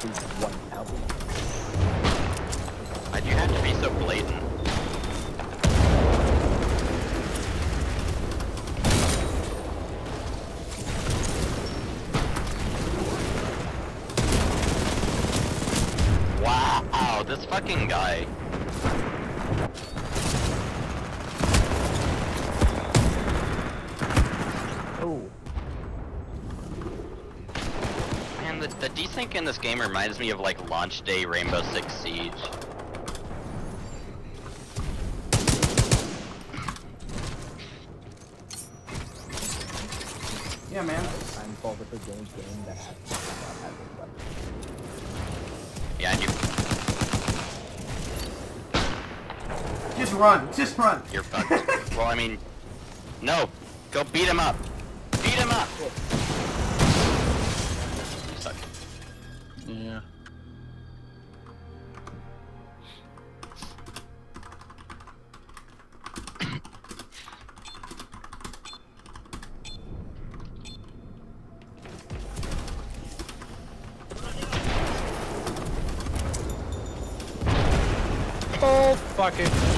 Please, one album. Why'd you have to be so blatant? Wow, this fucking guy. Oh, Man, the, the desync in this game reminds me of like launch day Rainbow Six Siege. Yeah, man. I'm fault with the game game that has that has it, but Yeah, and you, Just run. Just run. you're fucked. well, I mean, no, go beat him up. Beat him up. Yeah. Oh, fucking shit.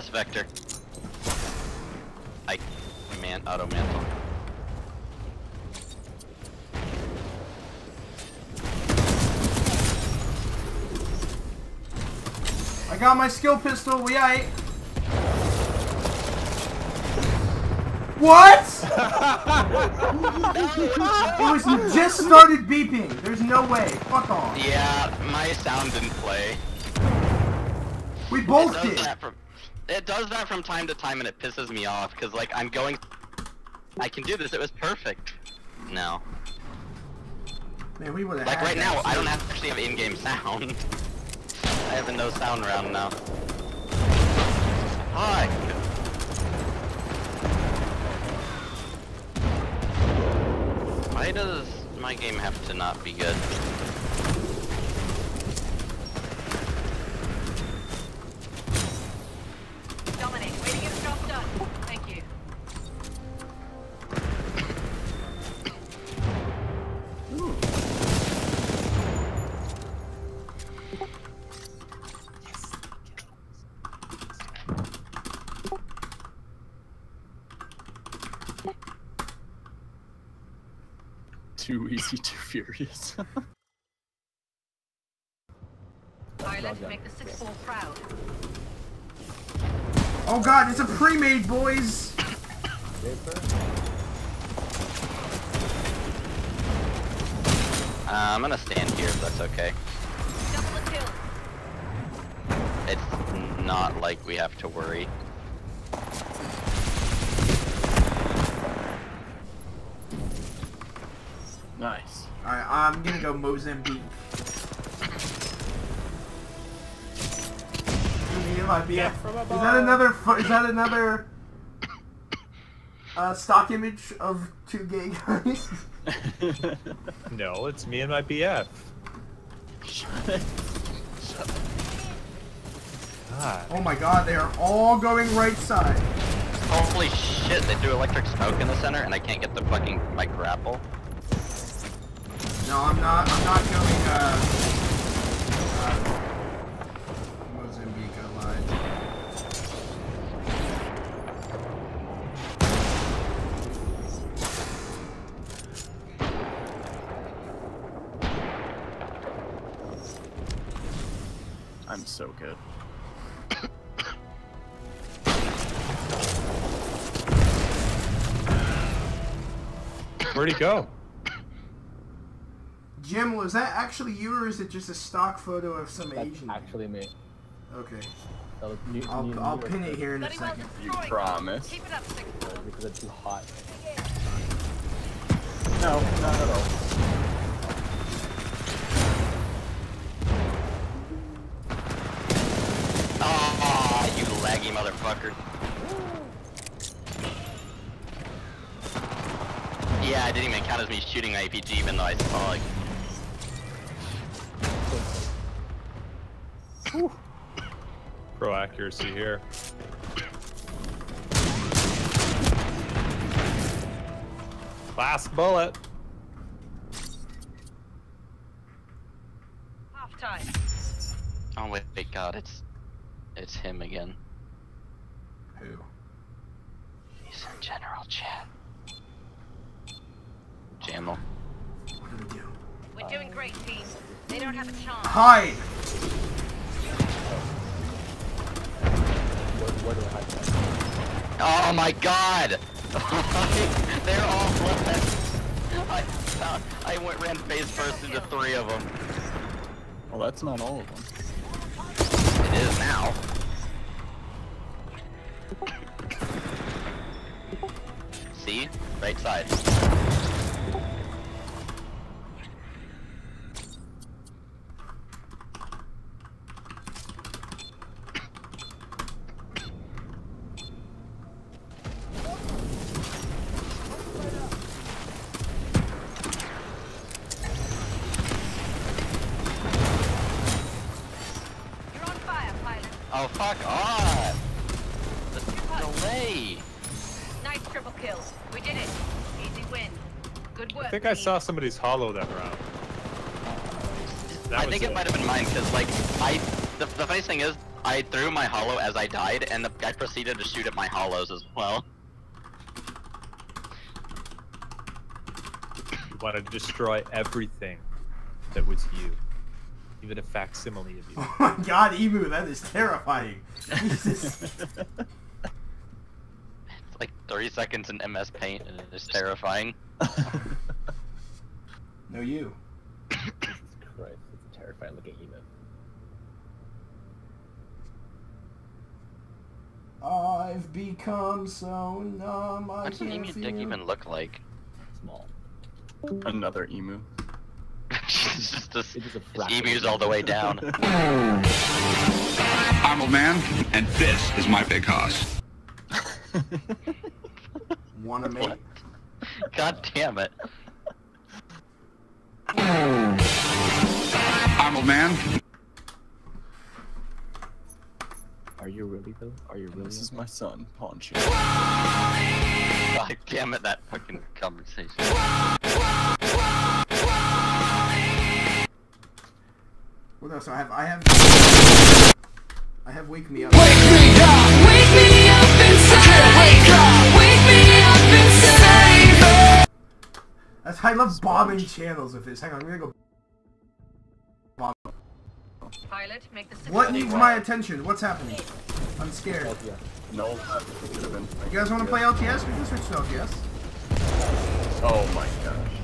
Us, Vector. I, man, auto mantle. I got my skill pistol. We aight. What? it was just started beeping. There's no way. Fuck off. Yeah, my sound didn't play. We both did. It does that from time to time, and it pisses me off because like I'm going. I can do this. It was perfect. No, Man, we would have. like right now, I don't actually have in-game sound. I have a no sound round now. Hi. Why does my game have to not be good? Too easy, too furious. Ireland, make the sixth ball proud. Oh god, it's a pre-made, boys. Uh, I'm gonna stand here if that's okay. Double kill. It's not like we have to worry. Nice. All right, I'm gonna go Mozambique. Me and my BF. Is that another? Is that another? Uh, stock image of two gay guys. No, it's me and my BF. God. Oh my god, they are all going right side. Holy shit, they do electric smoke in the center and I can't get the fucking my grapple. No, I'm not. I'm not going. Uh, uh, Mozambique. I lied. I'm so good. Where'd he go? Jim, was that actually you, or is it just a stock photo of some that's Asian? actually me. Okay, That was new, I'll new, I'll new pin it here in a Bloody well second. You promise? Keep it up, sixth because it's too hot. No, not at all. Ah, you laggy motherfucker. Yeah, it didn't even count as me shooting my EPG even though I saw like Pro accuracy here. Last bullet. Half time. Oh wait, wait, God, it's it's him again. Who? He's in general chat. Jamal. What do we do? We're doing great, team. They don't have a chance. Hide! Where, where do I hide that? Oh my God! They're all left. I found, I went ran face first into three of them. Well, that's not all of them. It is now. See? Right side. You're on fire, pilot. Oh, fuck off! The delay! Nice triple kill. We did it. Easy win. Good work. I think I saw somebody's holo that round. That I was think it, might have been mine, because, like, I... The, the funny thing is, I threw my holo as I died, and the guy proceeded to shoot at my holos as well. You want to destroy everything that was you. Even a facsimile of you. Oh my god, Emu, that is terrifying. Jesus. It's like three seconds in MS Paint, and it's terrifying. No, you. Jesus Christ, it's a terrifying looking Emu. I've become so numb. I What's an can't emu dick feel- even look like? Small. Another emu. It's just this, It is it's emus all the way down. I'm a man, and this is my big house. Wanna make? What? God damn it. I'm a man. Are you really though? Are you really? This is my son, Poncho. God damn it, that fucking conversation. What else? I have. I have. I have wake me up. Wake me up inside. Wake up. Wake me up inside. That's, I love bombing channels with this. Hang on, I'm gonna go. Pilot, make the What needs my attention? What's happening? I'm scared. No, that should have been. You guys want to play LTS? We can switch to LTS. Oh my gosh.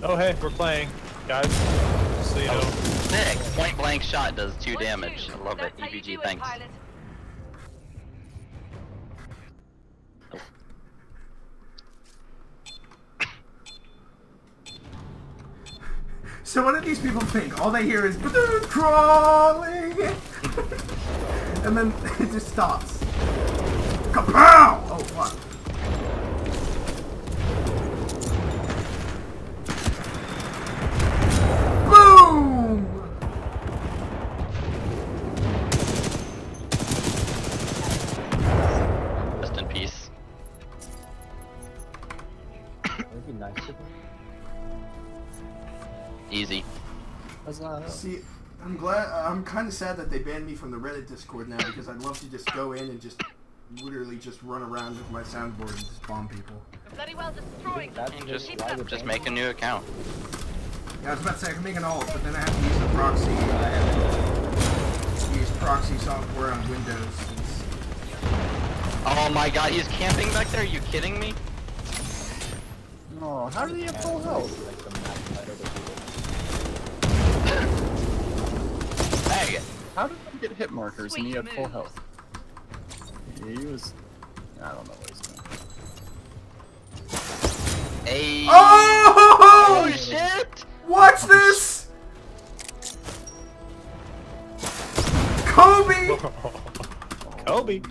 Oh hey, we're playing, guys. Just so you know. Sick! Point blank shot does two One, damage. two. I love it. That's how you EBG, it, thanks. pilot. So what do these people think? All they hear is "Ba-doo, crawling, and then it just stops. Kapow! Oh fuck. Easy. Huzzah. See, I'm glad. Uh, I'm kind of sad that they banned me from the Reddit Discord now because I'd love to just go in and just literally just run around with my soundboard and just bomb people. We're bloody well destroying And just, Keep just make a new account. Yeah, I was about to say I can make an alt, but then I have to use the proxy. I have to use proxy software on Windows. It's- Oh my god, he's camping back there? Are you kidding me? Oh, how did he have full health? Like the map title that Hey! How get hit markers and he had full Sweet health? He was. I don't know what he's doing. Hey! Oh! Oh shit! Watch this! Kobe! Kobe.